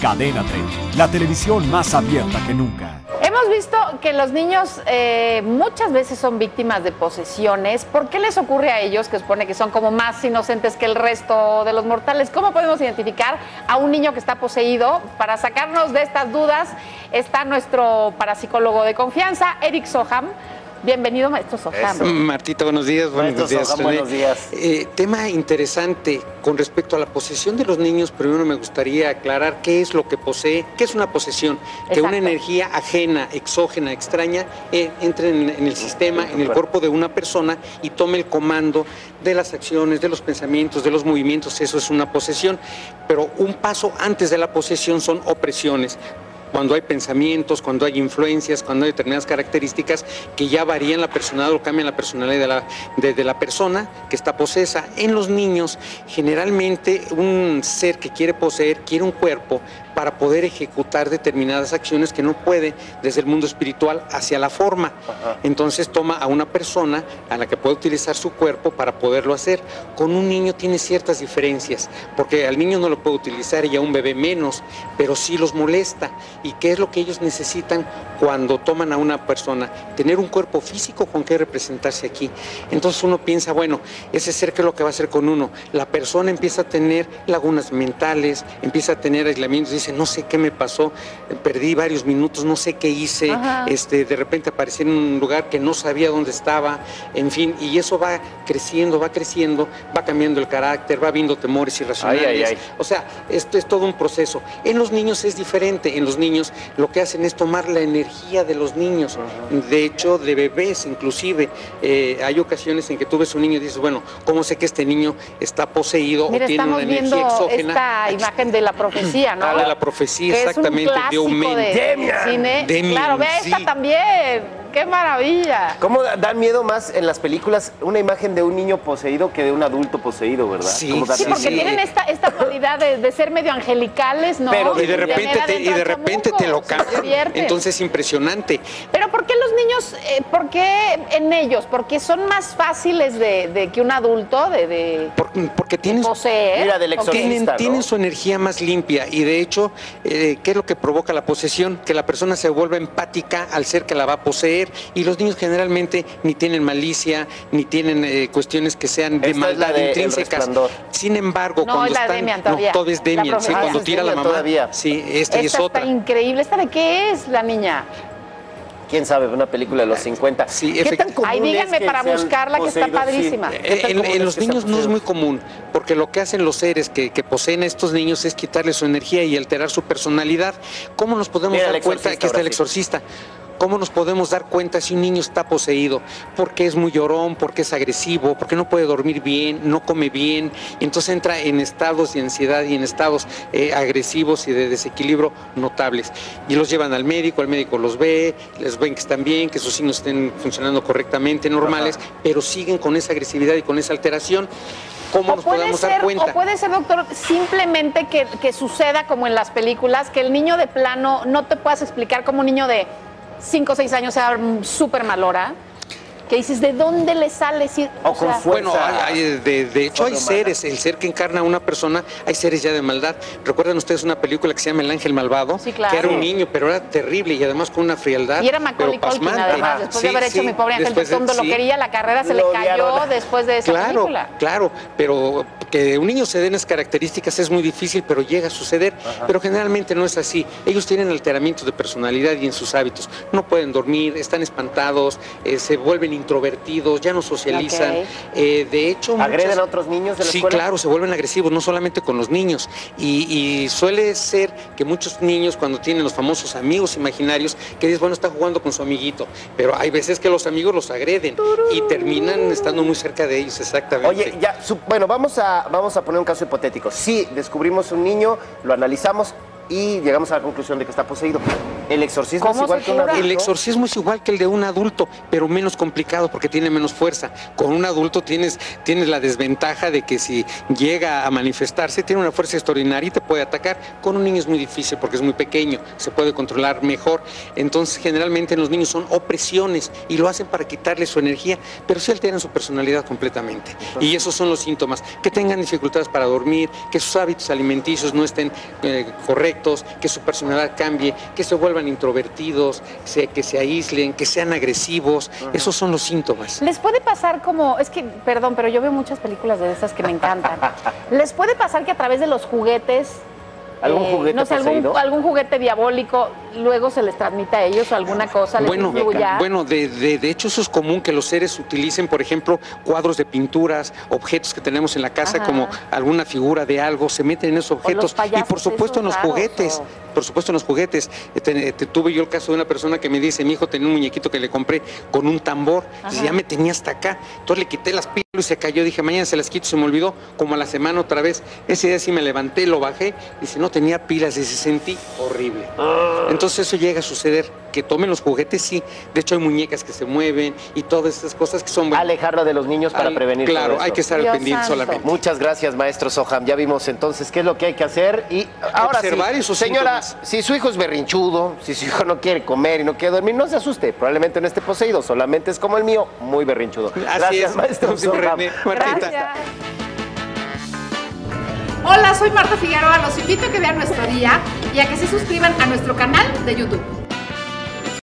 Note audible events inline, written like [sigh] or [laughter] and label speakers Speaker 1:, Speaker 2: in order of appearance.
Speaker 1: Cadena 30, la televisión más abierta que nunca.
Speaker 2: Hemos visto que los niños eh, muchas veces son víctimas de posesiones. ¿Por qué les ocurre a ellos, que supone que son como más inocentes que el resto de los mortales? ¿Cómo podemos identificar a un niño que está poseído? Para sacarnos de estas dudas está nuestro parapsicólogo de confianza, Eric Soham. Bienvenido, maestro Soham.
Speaker 3: Martita, buenos días. Buenos días,
Speaker 4: Soham, buenos días.
Speaker 3: Eh, tema interesante con respecto a la posesión de los niños. Primero me gustaría aclarar qué es lo que posee, qué es una posesión. Que una energía ajena, exógena, extraña, eh, entre en, en, el sistema, en el cuerpo de una persona y tome el comando de las acciones, de los pensamientos, de los movimientos. Eso es una posesión. Pero un paso antes de la posesión son opresiones cuando hay pensamientos, cuando hay influencias, cuando hay determinadas características que ya varían la personalidad o cambian la personalidad de la, de, la persona que está posesa. En los niños, generalmente un ser que quiere poseer quiere un cuerpo para poder ejecutar determinadas acciones que no puede desde el mundo espiritual hacia la forma. Ajá. Entonces toma a una persona a la que puede utilizar su cuerpo para poderlo hacer. Con un niño tiene ciertas diferencias, porque al niño no lo puede utilizar y a un bebé menos, pero sí los molesta. ¿Y qué es lo que ellos necesitan cuando toman a una persona? Tener un cuerpo físico con que representarse aquí. Entonces uno piensa, bueno, ese ser que es lo que va a hacer con uno. La persona empieza a tener lagunas mentales, empieza a tener aislamientos, dice, no sé qué me pasó, perdí varios minutos, no sé qué hice, este, de repente aparecí en un lugar que no sabía dónde estaba, en fin, y eso va creciendo, va creciendo, va cambiando el carácter, va viendo temores irracionales.
Speaker 4: Ay, ay, ay.
Speaker 3: O sea, esto es todo un proceso. En los niños es diferente, en los niños lo que hacen es tomar la energía de los niños, de hecho, de bebés inclusive. Eh, hay ocasiones en que tú ves un niño y dices, bueno, ¿cómo sé que este niño está poseído
Speaker 2: Mira,
Speaker 3: o tiene una energía exógena?
Speaker 2: esta [laughs] imagen de la profecía, ¿no?
Speaker 3: Ah, de la profecía,
Speaker 2: que
Speaker 3: exactamente,
Speaker 2: es un
Speaker 3: de Omen.
Speaker 2: de, cine.
Speaker 3: Demian,
Speaker 2: claro, ve esta
Speaker 3: sí.
Speaker 2: también. ¡Qué maravilla!
Speaker 4: ¿Cómo da- dan miedo más en las películas una imagen de un niño poseído que de un adulto poseído, verdad?
Speaker 3: Sí,
Speaker 4: ¿Cómo da
Speaker 2: Sí,
Speaker 3: sí,
Speaker 2: porque
Speaker 3: sí.
Speaker 2: tienen esta, esta cualidad de, de ser medio angelicales, ¿no?
Speaker 4: Pero
Speaker 3: Y de repente te, y de repente te lo cambian. Entonces es impresionante.
Speaker 2: Pero ¿por qué los niños, eh, por qué en ellos? Porque son más fáciles de, de que un adulto de, de
Speaker 3: Por- porque tienes
Speaker 2: poseer.
Speaker 4: Mira, del
Speaker 3: tienen,
Speaker 4: ¿no?
Speaker 3: tienen su energía más limpia y de hecho, eh, ¿qué es lo que provoca la posesión? Que la persona se vuelva empática al ser que la va a poseer y los niños generalmente ni tienen malicia, ni tienen eh, cuestiones que sean de
Speaker 4: Esta es
Speaker 3: maldad
Speaker 4: la de
Speaker 3: intrínsecas. Sin embargo,
Speaker 2: No,
Speaker 3: cuando
Speaker 2: es la
Speaker 3: están...
Speaker 2: Demian todavía.
Speaker 3: No, todo es
Speaker 2: La
Speaker 3: Demian, sí, cuando tira la mamá.
Speaker 4: todavía.
Speaker 3: Sí, esta y es
Speaker 2: Esta
Speaker 3: otra.
Speaker 2: está increíble. ¿Esta de qué es la niña?
Speaker 4: ¿Quién sabe? Una película de los 50.
Speaker 3: Sí,
Speaker 4: ¿Qué
Speaker 3: efect-
Speaker 4: tan común
Speaker 2: Ay, díganme
Speaker 4: es que
Speaker 2: para buscarla, que está?
Speaker 4: Sí.
Speaker 2: padrísima.
Speaker 4: ¿Qué tan
Speaker 3: En, los
Speaker 4: que
Speaker 3: niños no es muy común, porque lo que hacen los seres que, que poseen a estos niños es quitarles su energía y alterar su personalidad. ¿Cómo nos podemos
Speaker 4: Mira,
Speaker 3: dar cuenta?
Speaker 4: exorcista,
Speaker 3: Aquí está el
Speaker 4: sí.
Speaker 3: ¿Cómo nos podemos dar cuenta si un niño está poseído? Porque es muy llorón, porque es agresivo, porque no puede dormir bien, no come bien, y entonces entra en estados de ansiedad y en estados eh, agresivos y de desequilibrio notables. Y los llevan al médico, el médico los ve, les ven que están bien, que sus signos estén funcionando correctamente, normales, pero siguen con esa agresividad y con esa alteración. ¿Cómo
Speaker 2: O
Speaker 3: nos
Speaker 2: puede,
Speaker 3: podemos
Speaker 2: ser,
Speaker 3: dar cuenta?
Speaker 2: o puede ser, doctor, simplemente que, que suceda como en las películas, que el niño de plano no te puedas explicar como un niño de 5 o 6 años sea súper malora. Que dices, ¿de dónde le sale? Si,
Speaker 4: O con fuerza.
Speaker 3: Bueno, hay- hay- de, de hecho hay seres, el ser que encarna a una persona, hay seres ya de maldad. ¿Recuerdan ustedes una película que se llama El Ángel Malvado?
Speaker 2: Sí, claro.
Speaker 3: Que era un niño, pero era terrible y además con una frialdad.
Speaker 2: Y era Macaulay
Speaker 3: pero
Speaker 2: Culkin,
Speaker 3: pasmante.
Speaker 2: además, después de haber hecho
Speaker 3: sí,
Speaker 2: mi pobre ángel,
Speaker 3: después de-
Speaker 2: todo el mundo
Speaker 3: sí.
Speaker 2: lo quería, la carrera se
Speaker 4: Lo
Speaker 2: le cayó
Speaker 4: odiaron.
Speaker 2: después de esa
Speaker 3: Claro,
Speaker 2: película.
Speaker 3: claro, pero que un niño se den esas características es muy difícil, pero llega a suceder. Pero generalmente no es así. Ellos tienen alteramientos de personalidad y en sus hábitos. No pueden dormir, están espantados, eh, se vuelven introvertidos, ya no socializan. Eh, de hecho,
Speaker 4: ¿Agreden
Speaker 3: muchas-
Speaker 4: a otros niños de la
Speaker 3: Sí,
Speaker 4: escuela?
Speaker 3: claro, se vuelven agresivos, no solamente con los niños. Y, y suele ser que muchos niños, cuando tienen los famosos amigos imaginarios, que dices, bueno, está jugando con su amiguito, pero hay veces que los amigos los agreden y terminan estando muy cerca de ellos, exactamente.
Speaker 4: Oye, ya, su- bueno, vamos a, vamos a poner un caso hipotético. Sí, descubrimos un niño, lo analizamos y llegamos a la conclusión de que está poseído. ¿El exorcismo es
Speaker 2: ¿Cómo
Speaker 4: igual que un
Speaker 2: cura?
Speaker 4: adulto?
Speaker 3: El exorcismo es igual que el de un adulto, pero menos complicado porque tiene menos fuerza. Con un adulto tienes, tienes la desventaja de que si llega a manifestarse, tiene una fuerza extraordinaria y te puede atacar. Con un niño es muy difícil porque es muy pequeño, se puede controlar mejor. Entonces, generalmente en los niños son opresiones y lo hacen para quitarle su energía, pero sí alteran su personalidad completamente. Y esos son los síntomas. Que tengan dificultades para dormir, que sus hábitos alimenticios no estén eh, correctos, que su personalidad cambie, que se vuelvan introvertidos, se- que se aíslen, que sean agresivos. Esos son los síntomas.
Speaker 2: Les puede pasar como, es que, perdón, pero yo veo muchas películas de esas que me encantan. Les puede pasar que a través de los juguetes, eh,
Speaker 4: ¿Algún juguete
Speaker 2: no sé, algún juguete diabólico, luego se les transmite a ellos o alguna cosa, les
Speaker 3: Bueno,
Speaker 2: influya.
Speaker 3: bueno de, de- de hecho eso es común que los seres utilicen, por ejemplo, cuadros de pinturas, objetos que tenemos en la casa,
Speaker 2: Ajá.
Speaker 3: como alguna figura de algo, se meten en esos objetos. y por supuesto en los
Speaker 2: raros,
Speaker 3: juguetes,
Speaker 2: o-
Speaker 3: por supuesto en los juguetes. Te- te- tuve yo el caso de una persona que me dice, mi hijo tenía un muñequito que le compré con un tambor, dice, ya me tenía hasta acá. Entonces le quité las pilas y se cayó, dije, mañana se las quito, se me olvidó, como a la semana otra vez. Ese día sí me levanté, lo bajé, dice, no tenía pilas, y se sentí horrible. Entonces eso llega a suceder, que tomen los juguetes, sí. De hecho hay muñecas que se mueven y todas estas cosas que son buenas.
Speaker 4: Alejarlo de los niños para
Speaker 3: Al-
Speaker 4: prevenir
Speaker 3: Claro,
Speaker 4: todo
Speaker 3: hay que estar al pendiente
Speaker 2: santo.
Speaker 3: solamente.
Speaker 4: Muchas gracias, maestro Soham. Ya vimos entonces qué es lo que hay que hacer. Y ahora
Speaker 3: Observar
Speaker 4: sí,
Speaker 3: esos
Speaker 4: señora,
Speaker 3: síntomas.
Speaker 4: si su hijo es berrinchudo, si su hijo no quiere comer y no quiere dormir, no se asuste. Probablemente no esté poseído, solamente es como el mío, muy berrinchudo.
Speaker 3: Así
Speaker 4: gracias,
Speaker 3: es,
Speaker 4: maestro
Speaker 3: sí,
Speaker 4: Soham.
Speaker 3: René. Martita.
Speaker 2: Gracias.
Speaker 5: Hola, soy Marta Figueroa. Los invito a que vean nuestro día y a que se suscriban a nuestro canal de YouTube.